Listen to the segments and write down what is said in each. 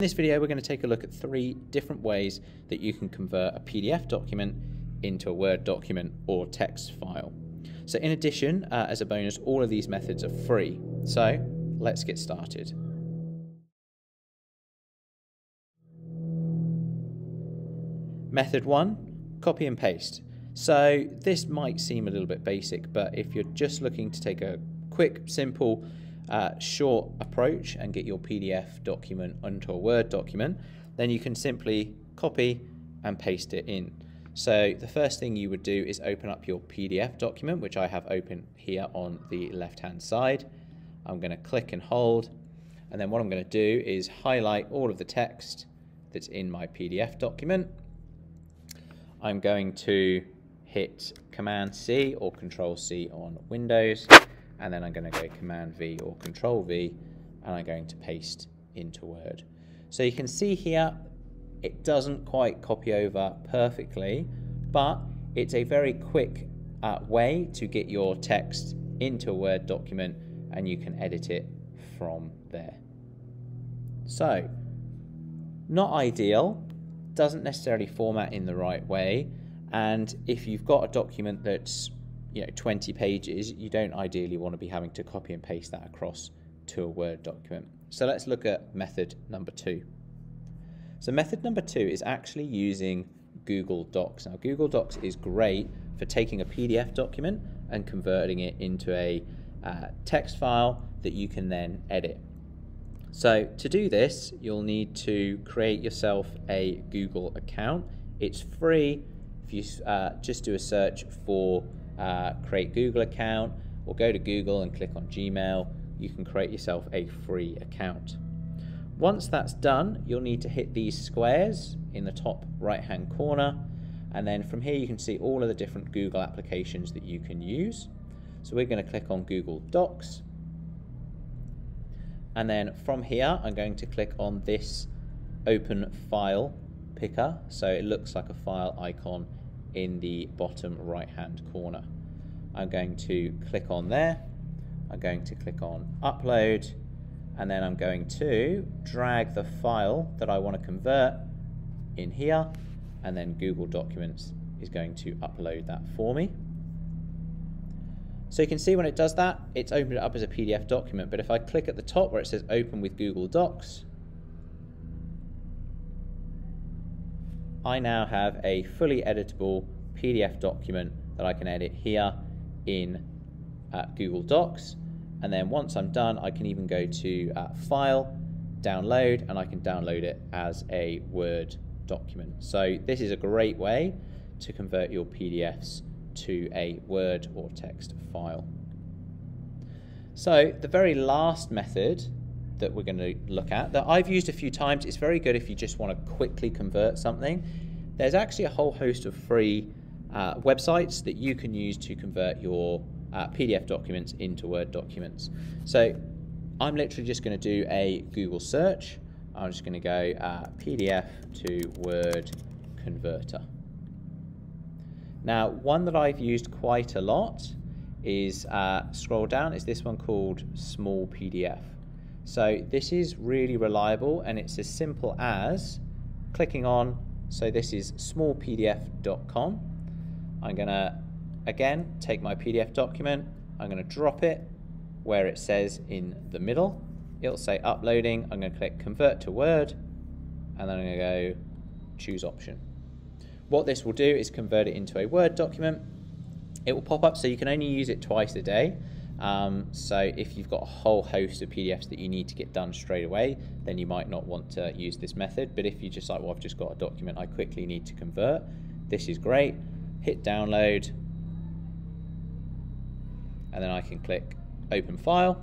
In this video, we're going to take a look at three different ways that you can convert a PDF document into a Word document or text file. So in addition, uh, as a bonus, all of these methods are free. So let's get started. Method one, copy and paste. So this might seem a little bit basic, but if you're just looking to take a quick, simple, uh, short approach and get your PDF document onto a Word document, then you can simply copy and paste it in. So the first thing you would do is open up your PDF document, which I have open here on the left-hand side. I'm going to click and hold, and then what I'm going to do is highlight all of the text that's in my PDF document. I'm going to hit Command C or Control C on Windows, and then I'm going to go Command V or Control V, and I'm going to paste into Word. So you can see here, it doesn't quite copy over perfectly, but it's a very quick uh, way to get your text into a Word document and you can edit it from there. So, not ideal, doesn't necessarily format in the right way, and if you've got a document that's you know 20 pages, you don't ideally want to be having to copy and paste that across to a Word document. So let's look at method number two. So method number two is actually using Google Docs. Now Google Docs is great for taking a PDF document and converting it into a uh, text file that you can then edit. So to do this, you'll need to create yourself a Google account. It's free if you uh, just do a search for uh, create Google account or go to Google and click on Gmail, you can create yourself a free account. Once that's done, you'll need to hit these squares in the top right hand corner and then from here you can see all of the different Google applications that you can use. So we're going to click on Google Docs. And then from here, I'm going to click on this open file picker. So it looks like a file icon in the bottom right hand corner. I'm going to click on there. I'm going to click on upload and then I'm going to drag the file that I want to convert in here and then Google Documents is going to upload that for me. So you can see when it does that, it's opened it up as a PDF document. But if I click at the top where it says open with Google Docs, I now have a fully editable PDF document that I can edit here in uh, Google Docs. And then once I'm done, I can even go to uh, File, Download, and I can download it as a Word document. So this is a great way to convert your PDFs to a Word or text file. So the very last method that we're going to look at, that I've used a few times, it's very good if you just want to quickly convert something. There's actually a whole host of free uh, websites that you can use to convert your uh, PDF documents into Word documents. So I'm literally just going to do a Google search. I'm just going to go uh, PDF to Word converter. Now, one that I've used quite a lot is uh, scroll down, is this one called Small PDF. So this is really reliable and it's as simple as clicking on, so this is smallpdf.com. I'm to, again, take my PDF document, I'm to drop it where it says in the middle. It'll say uploading, I'm to click convert to Word, and then I'm to go choose option. What this will do is convert it into a Word document. It will pop up so you can only use it twice a day. Um, so if you've got a whole host of PDFs that you need to get done straight away, then you might not want to use this method. But if you just like, well, I've just got a document I quickly need to convert, this is great. Hit download, and then I can click open file.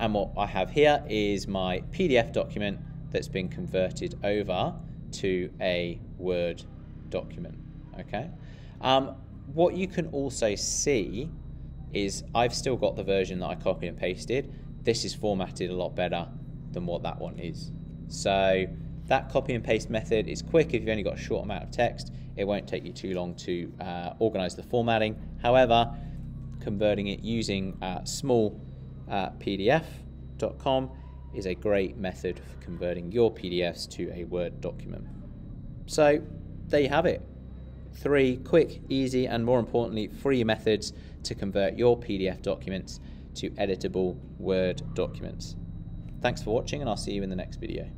And what I have here is my PDF document that's been converted over to a Word document. Okay. Um, what you can also see is I've still got the version that I copied and pasted. This is formatted a lot better than what that one is. So that copy and paste method is quick if you've only got a short amount of text. It won't take you too long to uh, organize the formatting. However, converting it using uh, small uh, PDF.com is a great method for converting your PDFs to a Word document. So there you have it. Three quick, easy, and more importantly, free methods to convert your PDF documents to editable Word documents. Thanks for watching and I'll see you in the next video.